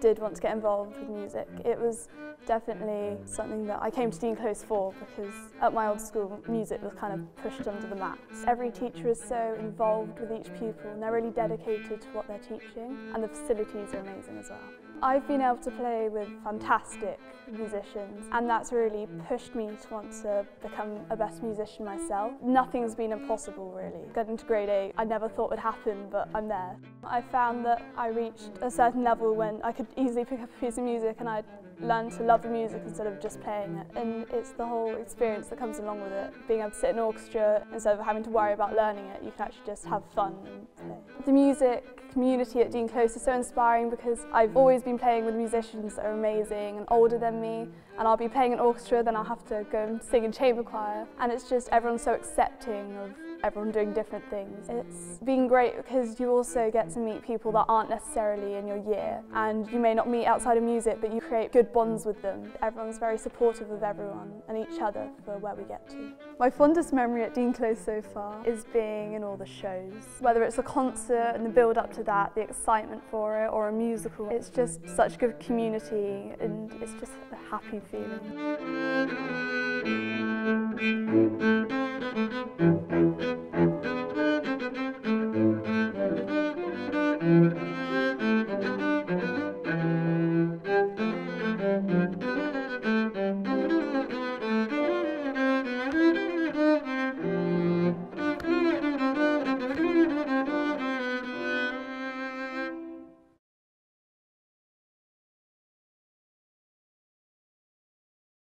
did want to get involved with music. It was definitely something that I came to Dean Close for because at my old school music was kind of pushed under the mat. Every teacher is so involved with each pupil and they're really dedicated to what they're teaching and the facilities are amazing as well. I've been able to play with fantastic musicians and that's really pushed me to want to become a best musician myself. Nothing's been impossible really. Getting to grade 8 I never thought would happen but I'm there. I found that I reached a certain level when I could easily pick up a piece of music and I'd learn to love the music instead of just playing it. And it's the whole experience that comes along with it. Being able to sit in an orchestra instead of having to worry about learning it, you can actually just have fun and play. The music community at Dean Close is so inspiring because I've always been playing with musicians that are amazing and older than me and I'll be playing an orchestra then I'll have to go and sing in chamber choir and it's just everyone's so accepting of everyone doing different things. It's been great because you also get to meet people that aren't necessarily in your year and you may not meet outside of music but you create good bonds with them. Everyone's very supportive of everyone and each other for where we get to. My fondest memory at Dean Close so far is being in all the shows. Whether it's a concert and the build up to that, the excitement for it or a musical, it's just such good community and it's just a happy feeling.